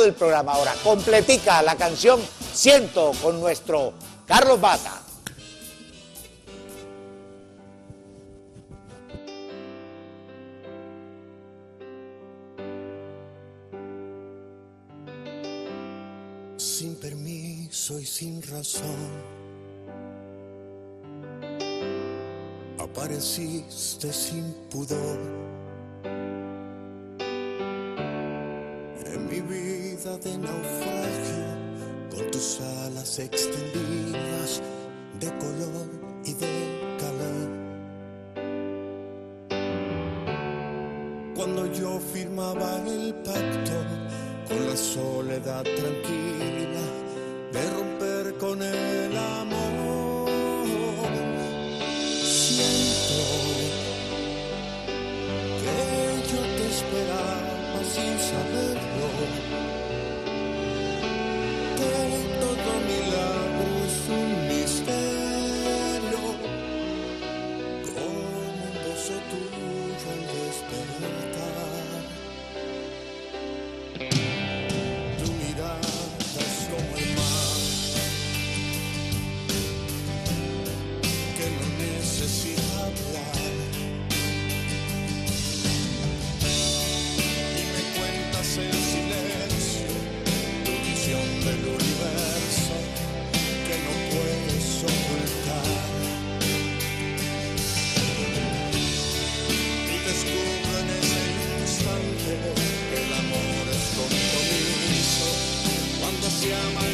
del programa ahora, completica la canción Siento con nuestro Carlos Bata. Sin permiso y sin razón, apareciste sin pudor de naufragio, con tus alas extendidas de color y de calor. Cuando yo firmaba el pacto con la soledad tranquila de romper con el amor, siento que yo te esperaba sin saberlo, del universo que no puedes ocultar y descubro en ese instante que el amor es compromiso. Cuando se ama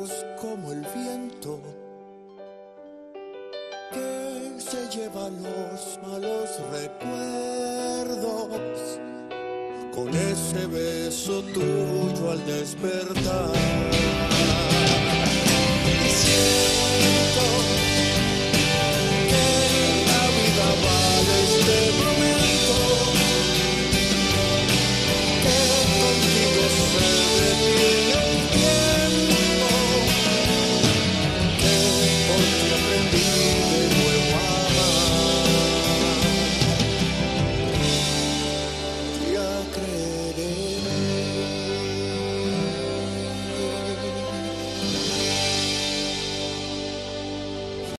es como el viento que se lleva los malos recuerdos con ese beso tuyo al despertar.